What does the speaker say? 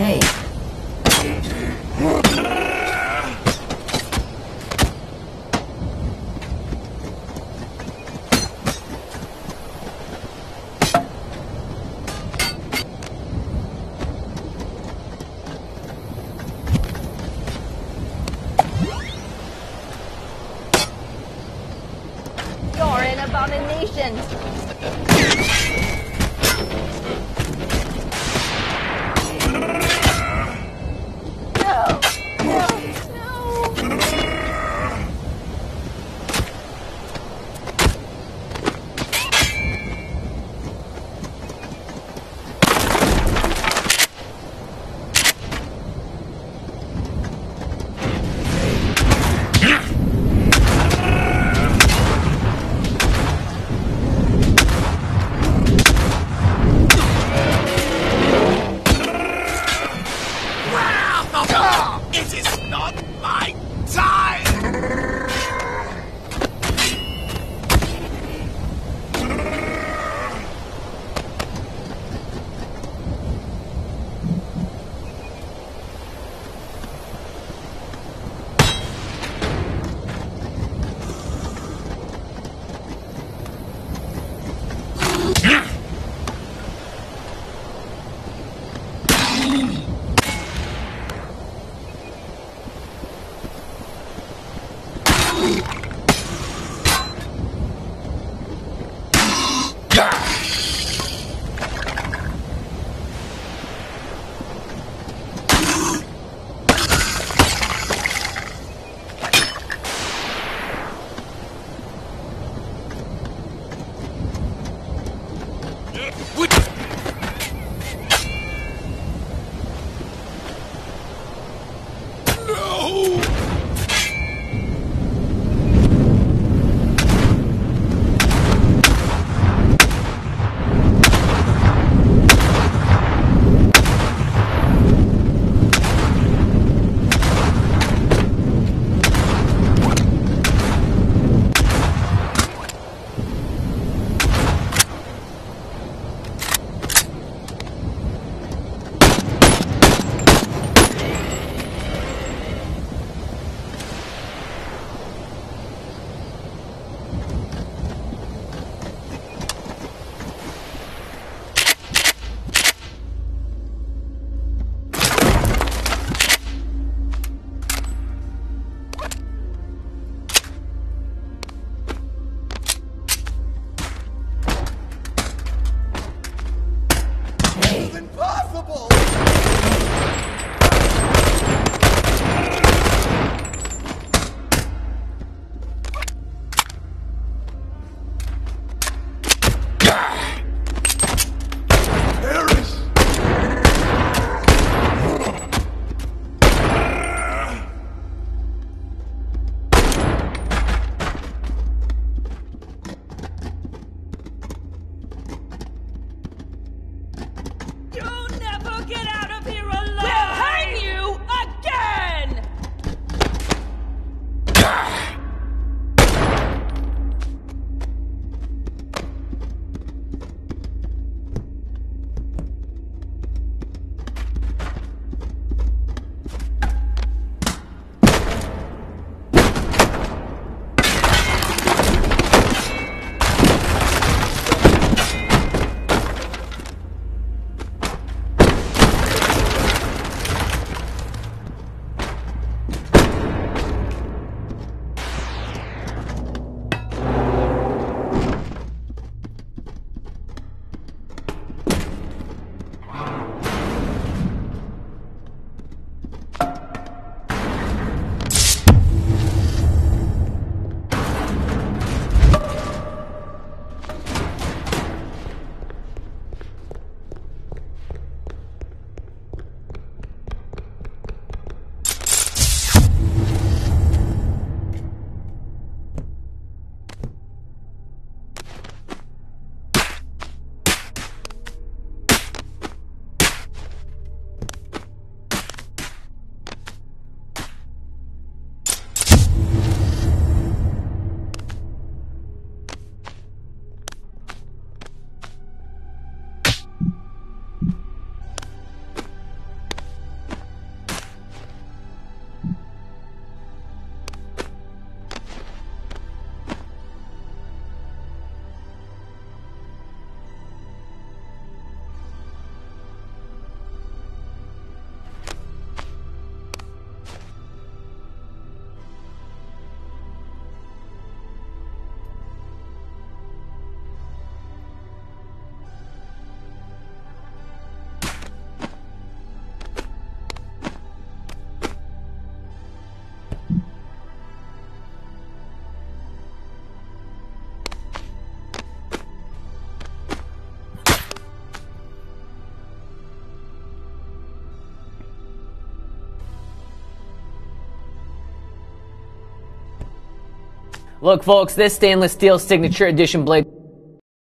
Hey. You're an abomination. No! Look, folks, this stainless steel signature edition blade